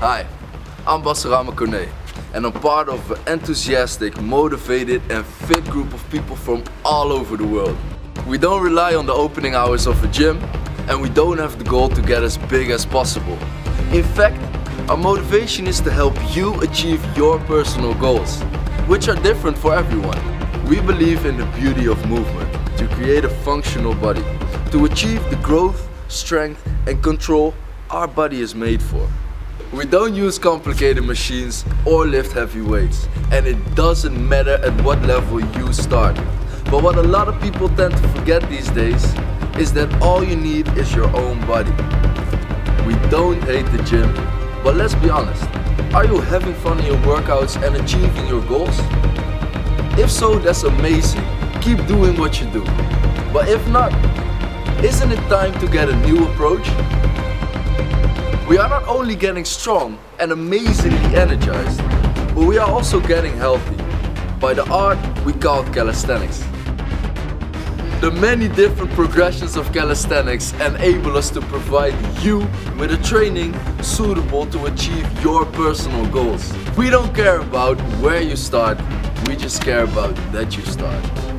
Hi, I'm Basarama Kone and I'm part of an enthusiastic, motivated and fit group of people from all over the world. We don't rely on the opening hours of a gym and we don't have the goal to get as big as possible. In fact, our motivation is to help you achieve your personal goals, which are different for everyone. We believe in the beauty of movement to create a functional body, to achieve the growth, strength and control our body is made for. We don't use complicated machines or lift heavy weights and it doesn't matter at what level you start. But what a lot of people tend to forget these days is that all you need is your own body. We don't hate the gym, but let's be honest, are you having fun in your workouts and achieving your goals? If so, that's amazing. Keep doing what you do. But if not, isn't it time to get a new approach? We are not only getting strong and amazingly energized, but we are also getting healthy by the art we call calisthenics. The many different progressions of calisthenics enable us to provide you with a training suitable to achieve your personal goals. We don't care about where you start, we just care about that you start.